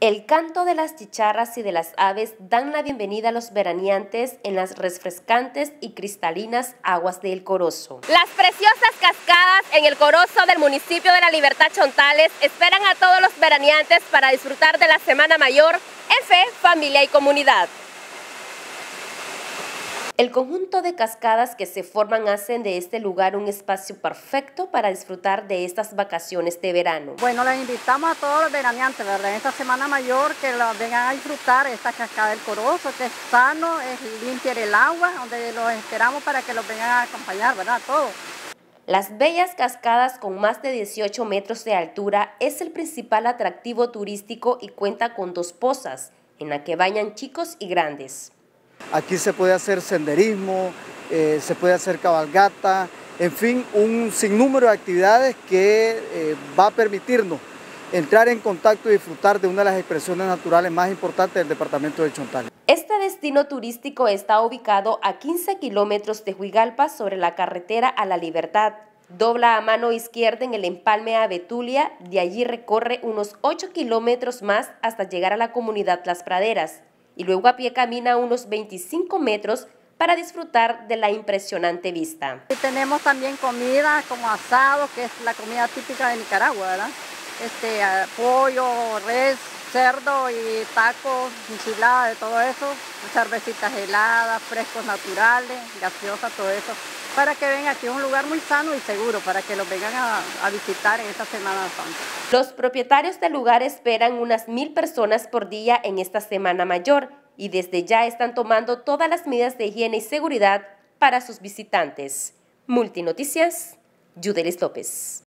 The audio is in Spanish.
El canto de las chicharras y de las aves dan la bienvenida a los veraneantes en las refrescantes y cristalinas aguas del Corozo. Las preciosas cascadas en el Corozo del municipio de La Libertad Chontales esperan a todos los veraneantes para disfrutar de la Semana Mayor en familia y comunidad. El conjunto de cascadas que se forman hacen de este lugar un espacio perfecto para disfrutar de estas vacaciones de verano. Bueno, les invitamos a todos los veraneantes, ¿verdad? En esta Semana Mayor que vengan a disfrutar esta cascada del Corozo, que es sano, es limpia el agua, donde los esperamos para que los vengan a acompañar, ¿verdad? Todos. Las bellas cascadas con más de 18 metros de altura es el principal atractivo turístico y cuenta con dos pozas, en la que bañan chicos y grandes. Aquí se puede hacer senderismo, eh, se puede hacer cabalgata, en fin, un sinnúmero de actividades que eh, va a permitirnos entrar en contacto y disfrutar de una de las expresiones naturales más importantes del departamento de Chontal. Este destino turístico está ubicado a 15 kilómetros de Huigalpa sobre la carretera a la Libertad. Dobla a mano izquierda en el empalme a Betulia, de allí recorre unos 8 kilómetros más hasta llegar a la comunidad Las Praderas y luego a pie camina unos 25 metros para disfrutar de la impresionante vista. Y tenemos también comida como asado, que es la comida típica de Nicaragua, ¿verdad? Este, eh, pollo, res, cerdo y tacos, enchilada, de todo eso, cervecitas heladas, frescos naturales, gaseosa, todo eso, para que vengan aquí a un lugar muy sano y seguro, para que los vengan a, a visitar en esta Semana Santa. Los propietarios del lugar esperan unas mil personas por día en esta Semana Mayor y desde ya están tomando todas las medidas de higiene y seguridad para sus visitantes. Multinoticias, Yudelis López.